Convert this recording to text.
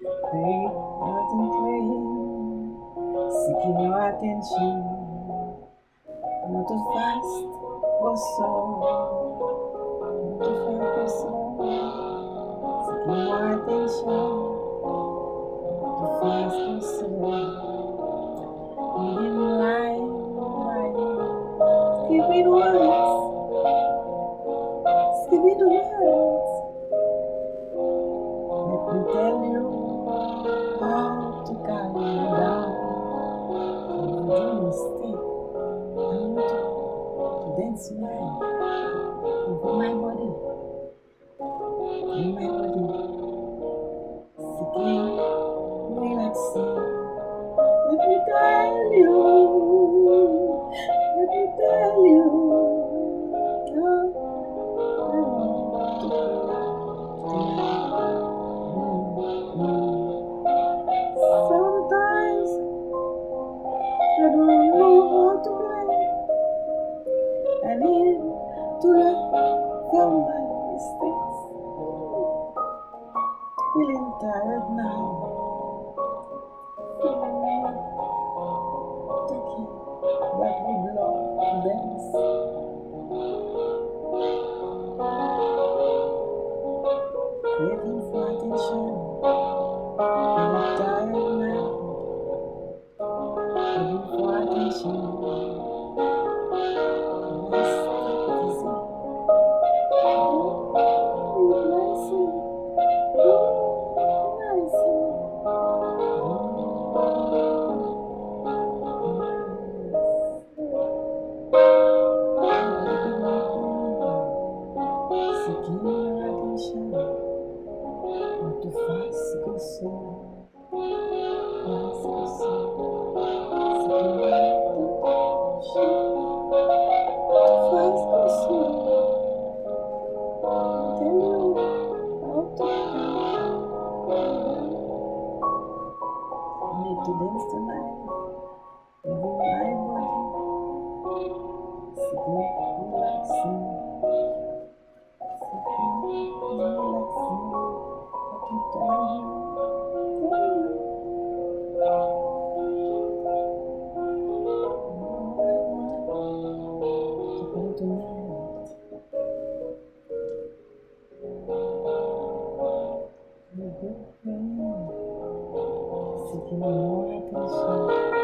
Play, nothing playing, seeking your attention. Not too fast or slow, not too fast or slow, seeking your attention. Not too fast or slow, line, skipping words, skipping my body, in my body, sitting Need to learn from my mistakes. Feeling tired now. Feeling taking but would love to dance. Craving for attention. Feeling tired now. Craving for attention. Fast, go slow. Fast, go slow. Seeking your attention. Fast, go slow. Tell you how to I need to Good friend. Seeking more attention.